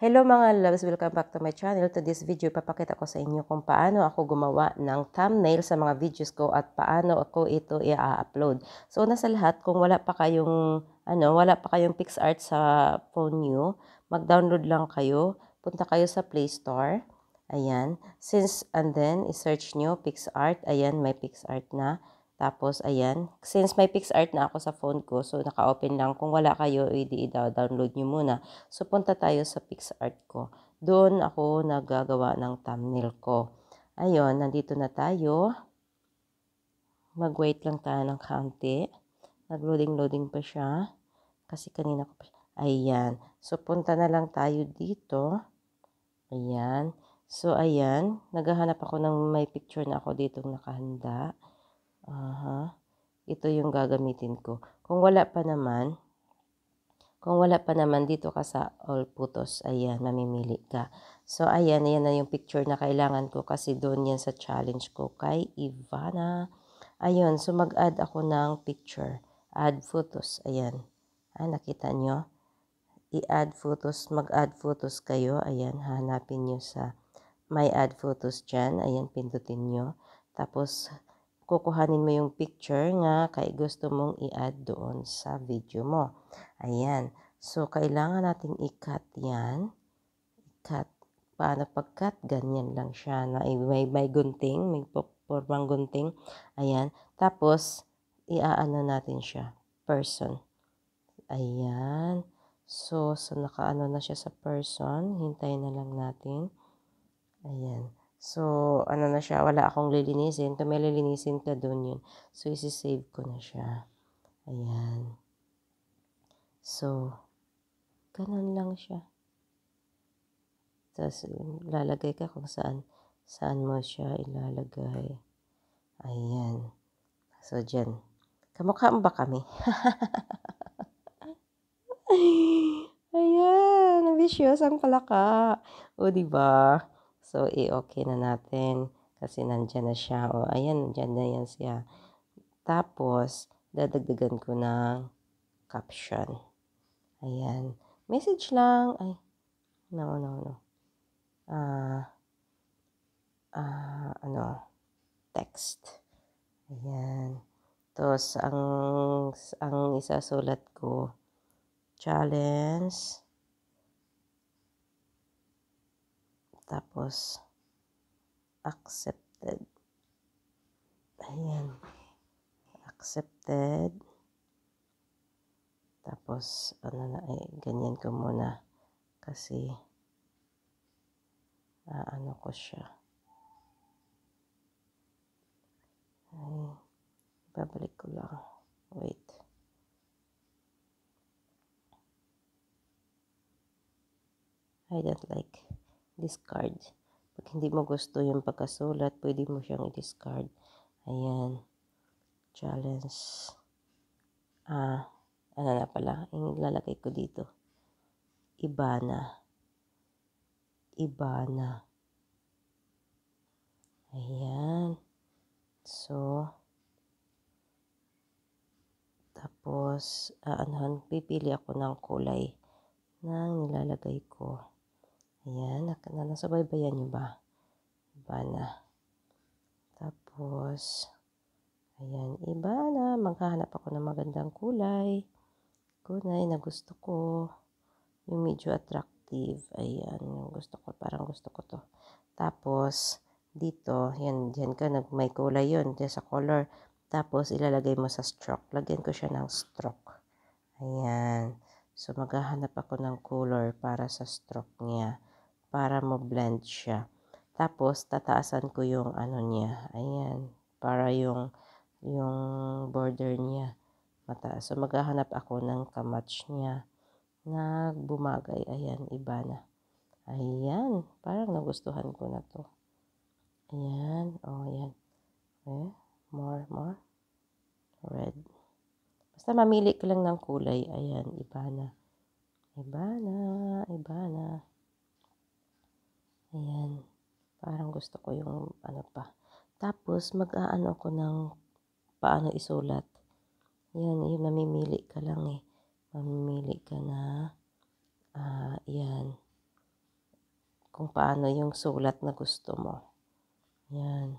Hello mga loves! Welcome back to my channel. To this video, papakita ko sa inyo kung paano ako gumawa ng thumbnail sa mga videos ko at paano ako ito i-upload. So, nasa lahat, kung wala pa kayong, ano, wala pa kayong PixArt sa phone nyo, mag-download lang kayo. Punta kayo sa Play Store. Ayan. Since, and then, i-search nyo PixArt. Ayan, may PixArt na. Tapos, ayan. Since may PixArt na ako sa phone ko, so naka-open lang. Kung wala kayo, hindi i-download nyo muna. So, punta tayo sa PixArt ko. Doon ako nagagawa ng thumbnail ko. Ayun, nandito na tayo. Mag-wait lang tayo ng kaunti. Nag-loading-loading pa siya. Kasi kanina ko pa siya. Ayan. So, punta na lang tayo dito. Ayan. So, ayan. Naghahanap ako ng may picture na ako dito nakahanda. Aha. Ito yung gagamitin ko. Kung wala pa naman, kung wala pa naman dito ka sa all photos, ayan, mamimili ka. So, ayan, ayan na yung picture na kailangan ko kasi doon yan sa challenge ko kay Ivana. Ayun, so mag-add ako ng picture. Add photos, ayan. Ah, nakita nyo? I-add photos, mag-add photos kayo. Ayan, hanapin nyo sa may add photos dyan. Ayan, pindutin nyo. Tapos, kukuhanin mo yung picture nga kay gusto mong i-add doon sa video mo. Ayan. So, kailangan nating i-cut yan. I-cut. Paano pag-cut? Ganyan lang siya. Na may, may gunting, may formang gunting. Ayan. Tapos, iaano natin siya. Person. Ayan. So, so nakaano na siya sa person. Hintayin na lang natin. Ayan. So, ano na siya, wala akong lilinisin. Kung may lilinisin ka doon yun. So, isi-save ko na siya. Ayan. So, ganun lang siya. Tapos, lalagay ka kung saan, saan mo siya ilalagay. Ayan. So, dyan. Kamukha ba kami? Ayan. Vicious ang palaka. O, diba? So, i-okay na natin. Kasi nandyan na siya. O, ayan, nandyan na yan siya. Tapos, dadagdagan ko ng caption. Ayan. Message lang. Ay, no, no, no. Ah, uh, uh, ano, text. Ayan. Tapos, ang, ang isasulat ko, challenge, Tapos, accepted. Ayan. Accepted. Tapos, ano na, eh, ganyan ko muna. Kasi, uh, ano ko siya. Ay, babalik ko lang. Wait. I don't like discard. Pag hindi mo gusto yung pagkasulat, pwede mo siyang i-discard. Ayan. Challenge. Ah, ano na pala, yung lalagay ko dito. Ibana. Ibana. Ayan. So, tapos, uh, ano, pipili ako ng kulay na nilalagay ko. Ayan, nasubaybayan nyo ba? Iba na. Tapos, ayan, iba na. Maghahanap ako ng magandang kulay. Kulay na gusto ko. Yung medyo attractive. Ayan, yung gusto ko. Parang gusto ko to. Tapos, dito, yan, yan ka, nag, may kulay yun. Diyan sa color. Tapos, ilalagay mo sa stroke. Lagyan ko siya ng stroke. Ayan. So, maghahanap ako ng color para sa stroke niya para mo-blend siya. Tapos, tataasan ko yung ano niya. Ayan. Para yung, yung border niya mataas. So, maghahanap ako ng kamatch niya na bumagay. Ayan, iba na. Ayan. Parang nagustuhan ko na to. Ayan. Oh, ayan. Okay. More, more. Red. Basta mamili ko lang ng kulay. Ayan, iba na. Iba na, iba na. Ayan. Parang gusto ko yung ano pa. Tapos, mag-aano ko ng paano isulat. Yan, yun, namimili ka lang eh. Mamimili ka na, uh, yan. kung paano yung sulat na gusto mo. Yan.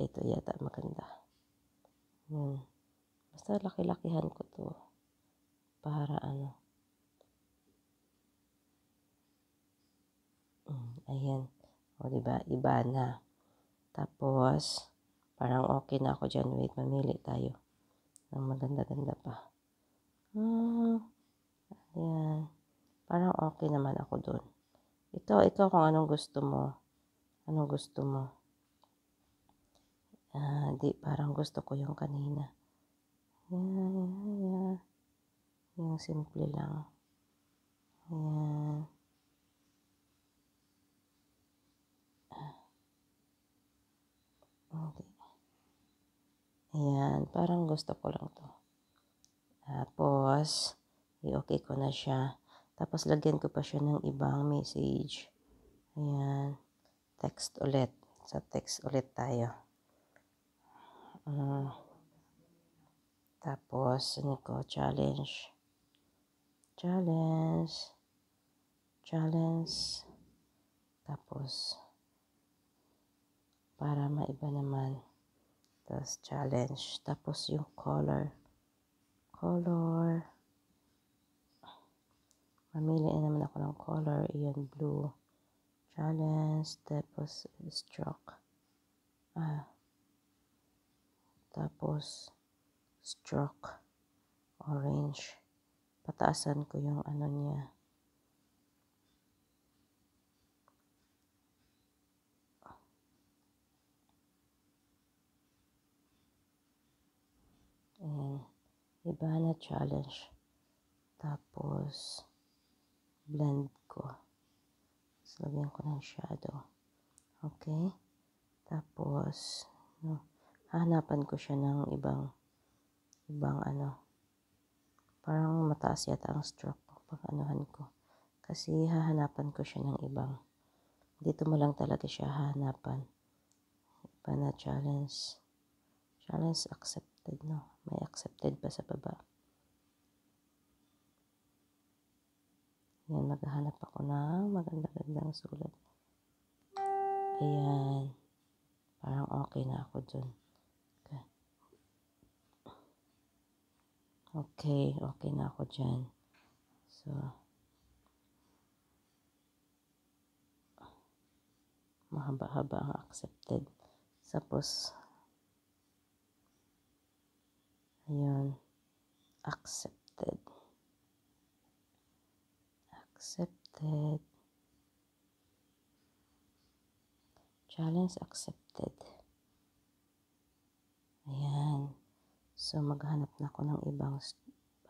Ito yata maganda. Yan. Basta laki-lakihan ko to. Para ano. Ayan. O, diba? Iba na. Tapos, parang okay na ako dyan. Wait, mamili tayo. Ang maganda-ganda pa. Hmm. Ayan. Parang okay naman ako dun. Ito, ikaw kung anong gusto mo. Anong gusto mo? Ah, di, parang gusto ko yung kanina. Ayan, ayan, ayan. Yung simple lang. Ayan. Okay. Ayan, parang gusto ko lang to. Tapos, i-okay ko na siya. Tapos, lagyan ko pa siya ng ibang message. Ayan. Text ulit. Sa text ulit tayo. Uh, tapos, ano ko, challenge. Challenge. Challenge. Tapos, para maiba naman. Tapos, challenge. Tapos, yung color. Color. Mamili naman ako ng color. Iyan, blue. Challenge. Tapos, stroke. Ah. Tapos, stroke. Orange. Pataasan ko yung ano niya. Ayan. Iba na challenge. Tapos, blend ko. Tapos, lagyan ko ng shadow. Okay? Tapos, no, hahanapan ko siya ng ibang, ibang ano, parang mataas yata ang stroke pag anuhan ko. Kasi hahanapan ko siya ng ibang, dito mo lang talaga siya hahanapan. Iba na challenge. Challenge accepted, no? May accepted pa sa baba. Yan, maghahanap ako ng maganda-gandang sulat. Ayan. Parang okay na ako dun. Okay. Okay, okay na ako dyan. So, mahaba-haba ang accepted. Tapos, Ayun. Accepted. Accepted. Challenge accepted. Ayan. So, maghanap na ako ng ibang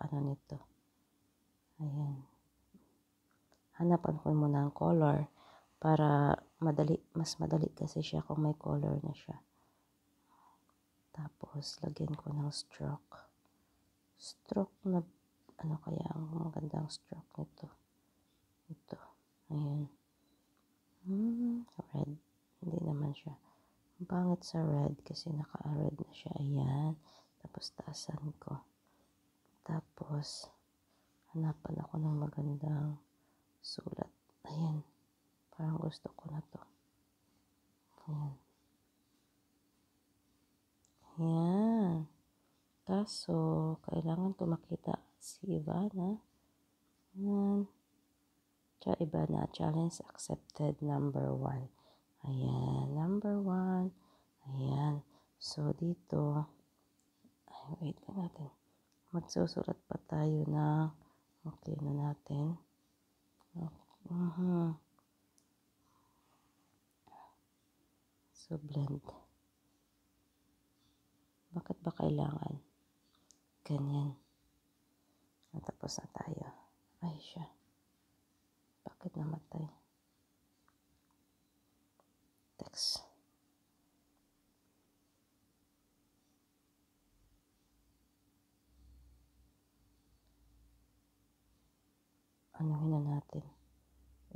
ano nito. Ayan. Hanapan ko muna ng color para madali, mas madali kasi siya kung may color na siya. Tapos, lagyan ko ng stroke. Stroke na, ano kaya ang magandang stroke nito? Ito. Ayan. Hmm, red. Hindi naman siya. Ang pangit sa red kasi naka-red na siya. Ayan. Tapos, taasan ko. Tapos, hanapan ako ng magandang sulat. Ayan. Parang gusto ko na to. Ayan. Yan. Kaso, kailangan ko makita si Ivana. Yan. Cha Ivana, challenge accepted number one. Ayan, number one. Ayan. So, dito, ay, wait lang natin. Magsusulat pa tayo na, okay na natin. Uh -huh. So, blend. Bakit ba kailangan? Ganyan. Natapos na tayo. Ay, siya. Bakit namatay? Text. Anuhin na natin.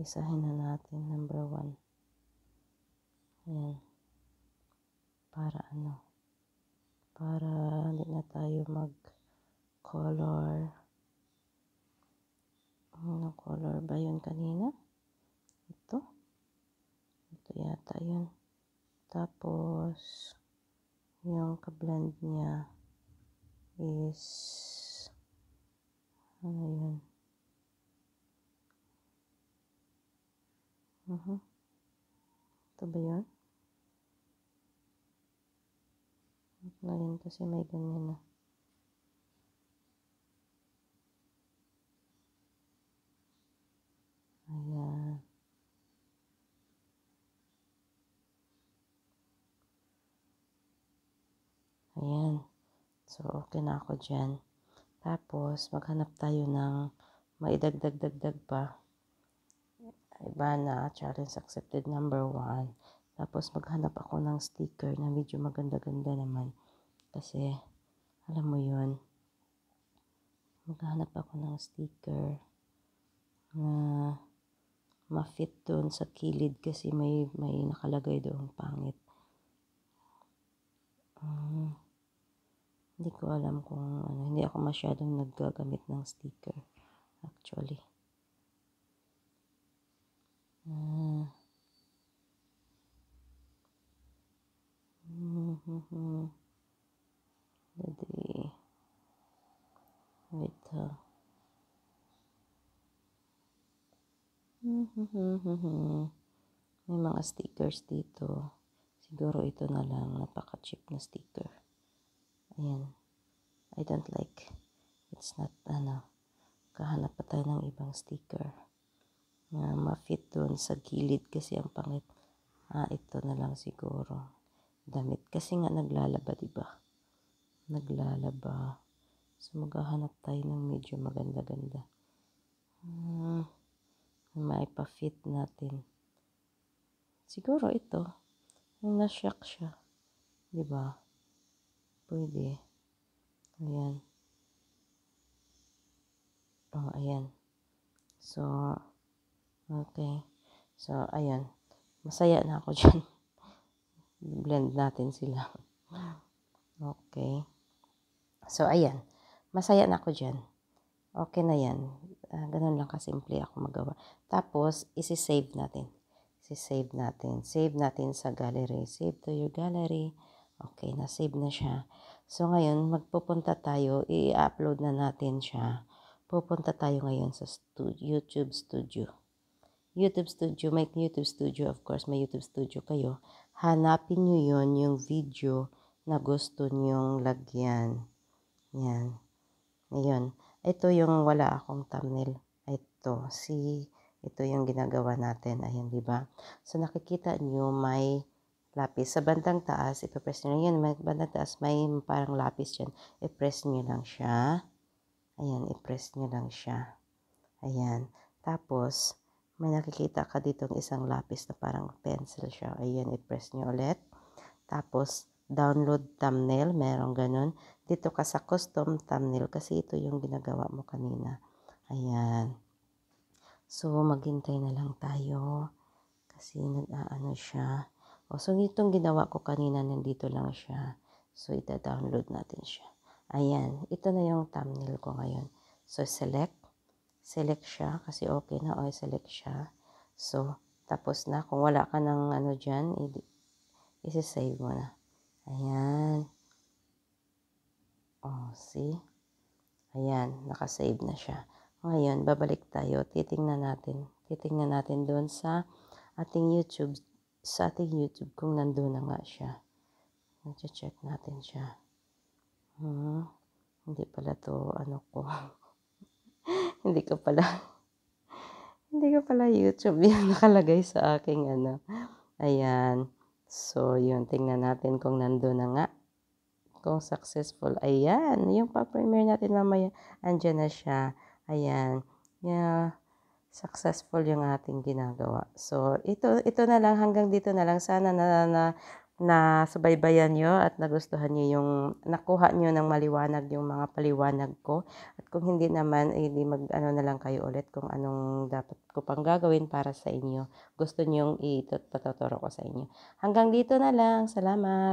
Isahin na natin. Number one. Ayan. Para ano para hindi na tayo mag color hmm, ano color ba yun kanina? Ito? Ito yata yun. Tapos yung kablend niya is ano yun? Uh -huh. ito ba yun? Ngayon kasi may ganyan na. Ayan. Ayan. So, okay na ako dyan. Tapos, maghanap tayo ng maidagdag-dagdag pa. Iba na, challenge accepted number 1. Tapos, maghanap ako ng sticker na medyo maganda-ganda naman. Kasi, alam mo yun, maghanap ako ng sticker na ma-fit doon sa kilid kasi may, may nakalagay doon pangit. Um, hindi ko alam kung ano, hindi ako masyadong naggagamit ng sticker actually. Uh, mm -hmm. Jadi, wait ha. May mga stickers dito. Siguro ito na lang. Napaka-cheap na sticker. Ayan. I don't like. It's not, ano, kahanap pa tayo ng ibang sticker na ma-fit doon sa gilid kasi ang pangit. Ah, ito na lang siguro. Damit. Kasi nga naglalaba, di ba? Naglalaba. So, maghahanap tayo ng medyo maganda-ganda. Hmm, maipa-fit natin. Siguro ito. Yung na-shock siya. Ba? Pwede. Ayan. Oh, ayan. So, okay. So, ayan. Masaya na ako dyan. Blend natin sila. Okay. So, ayan. Masaya na ako dyan. Okay na yan. Uh, ganun lang kasimple ako magawa. Tapos, isi-save natin. Isi-save natin. Save natin sa gallery. Save to your gallery. Okay, na-save na siya. So, ngayon, magpupunta tayo. I-upload na natin siya pupunta tayo ngayon sa studio, YouTube Studio. YouTube Studio, may YouTube Studio, of course, may YouTube Studio kayo. Hanapin nyo yon yung video na gusto nyong lagyan. Yan. Ngayon, ito yung wala akong thumbnail. Ito, si ito yung ginagawa natin. Ayan, di ba? So, nakikita nyo may lapis. Sa bandang taas, ipapress nyo yan. May bandang taas, may parang lapis dyan. I-press nyo lang siya. Ayan, i-press nyo lang siya. Ayan. Tapos, may nakikita ka dito isang lapis na parang pencil siya. Ayan, i-press nyo ulit. Tapos, download thumbnail, merong ganun. Dito ka sa custom thumbnail kasi ito yung ginagawa mo kanina. Ayan. So, maghintay na lang tayo kasi nag-aano siya. O, so, itong ginawa ko kanina, nandito lang siya. So, ita-download natin siya. Ayan, ito na yung thumbnail ko ngayon. So, select. Select siya kasi okay na. O, select siya. So, tapos na. Kung wala ka ng ano dyan, isi-save mo na. Ayan. Oh, see? Ayan, nakasave na siya. Ngayon, babalik tayo. Titingnan natin. Titingnan natin doon sa ating YouTube. Sa ating YouTube kung nandun na nga siya. Nag-check natin siya. Hmm, hindi pala 'to ano ko. Hindi ko pala hindi ko pala YouTube 'yung nakalagay sa aking ano. Ayan. So, 'yun tingnan natin kung nando'n na nga. Kung successful. Ayan, 'yung pa-premiere natin mamaya andiyan na siya. Ayan. Yeah, successful 'yung ating ginagawa. So, ito ito na lang hanggang dito na lang. Sana na, na na subaybayan nyo at nagustuhan nyo yung nakuha nyo ng maliwanag yung mga paliwanag ko. At kung hindi naman, eh, di mag ano na lang kayo ulit kung anong dapat ko pang gagawin para sa inyo. Gusto nyo yung ituturo ko sa inyo. Hanggang dito na lang. Salamat!